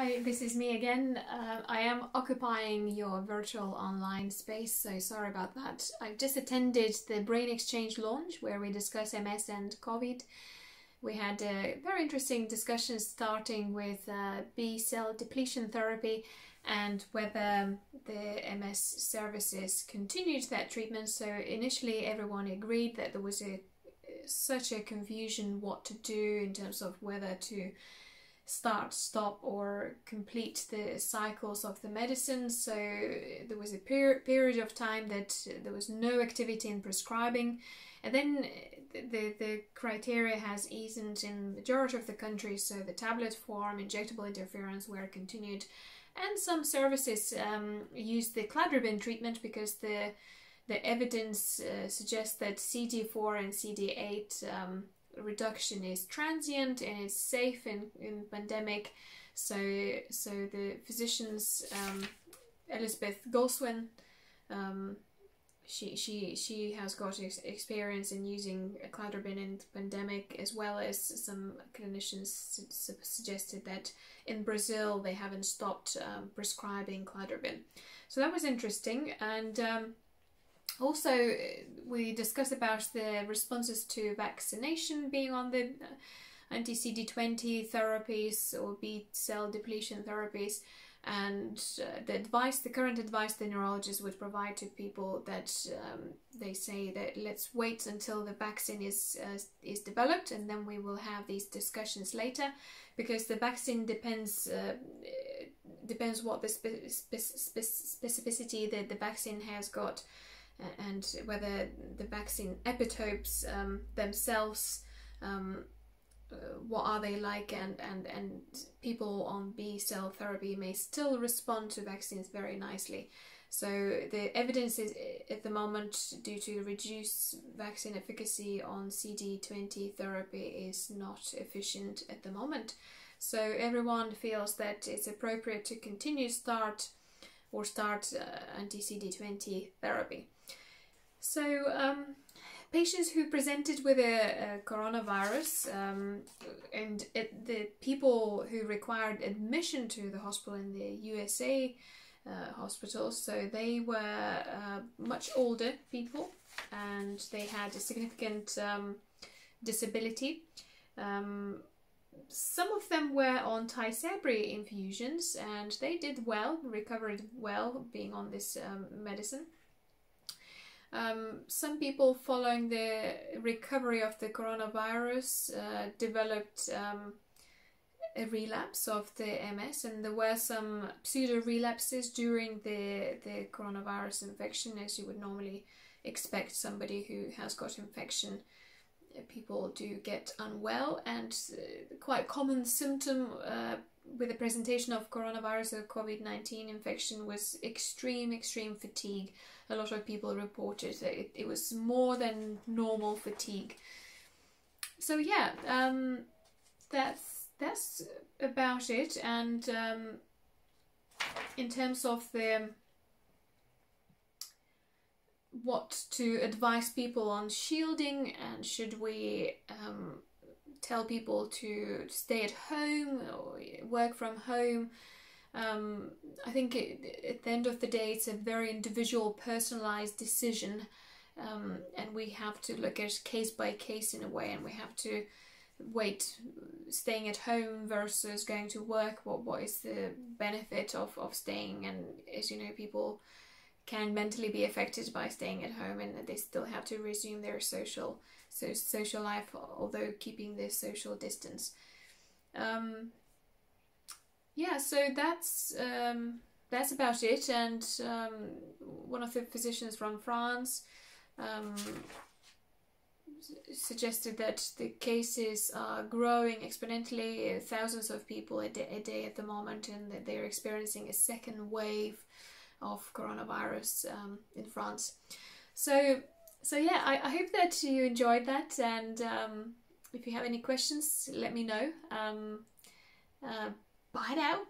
Hi, this is me again. Uh, I am occupying your virtual online space, so sorry about that. I've just attended the Brain Exchange launch where we discuss MS and COVID. We had a very interesting discussion starting with uh, B cell depletion therapy and whether the MS services continued that treatment. So initially everyone agreed that there was a such a confusion what to do in terms of whether to start, stop, or complete the cycles of the medicine. So there was a per- period of time that there was no activity in prescribing, and then the the criteria has eased in majority of the countries, So the tablet form, injectable interferons were continued, and some services um, used the cladribine treatment because the the evidence uh, suggests that CD4 and CD8 um, reduction is transient and is safe in, in pandemic. So, so the physicians, um, Elizabeth Goswin, um, she she she has got ex- experience in using cladribine in pandemic, as well as some clinicians su- suggested that in Brazil they haven't stopped um, prescribing cladribine. So that was interesting, and um, also, we discussed about the responses to vaccination being on the uh, anti CD20 therapies or B cell depletion therapies, and uh, the advice, the current advice the neurologist would provide to people that um, they say that let's wait until the vaccine is uh, is developed and then we will have these discussions later, because the vaccine depends. Uh, depends what the spe- spe- specificity that the vaccine has got and whether the vaccine epitopes um, themselves um, uh, what are they like and, and, and people on B cell therapy may still respond to vaccines very nicely. So the evidence is at the moment due to reduced vaccine efficacy on CD20 therapy is not efficient at the moment. So everyone feels that it's appropriate to continue start or start uh, anti-CD20 therapy. So, um, patients who presented with a, a coronavirus um, and it, the people who required admission to the hospital in the USA uh, hospitals, so they were uh, much older people and they had a significant um, disability. Um, some of them were on Tysabri infusions and they did well, recovered well being on this um, medicine. Um, some people following the recovery of the coronavirus uh, developed um, a relapse of the MS, and there were some pseudo relapses during the, the coronavirus infection, as you would normally expect somebody who has got infection. People do get unwell, and uh, quite common symptom uh, with the presentation of coronavirus or COVID 19 infection was extreme, extreme fatigue. A lot of people reported that it, it was more than normal fatigue. So, yeah, um, that's, that's about it. And um, in terms of the what to advise people on shielding and should we um, tell people to stay at home or work from home. Um, I think it, at the end of the day, it's a very individual, personalized decision, um, and we have to look at case by case in a way, and we have to wait staying at home versus going to work. What what is the benefit of of staying? And as you know, people can mentally be affected by staying at home, and they still have to resume their social so social life, although keeping this social distance. Um, yeah, so that's um, that's about it. And um, one of the physicians from France um, suggested that the cases are growing exponentially, thousands of people a day, a day at the moment, and that they're experiencing a second wave of coronavirus um, in France. So so yeah, I, I hope that you enjoyed that, and um, if you have any questions, let me know. Um, uh, bye now.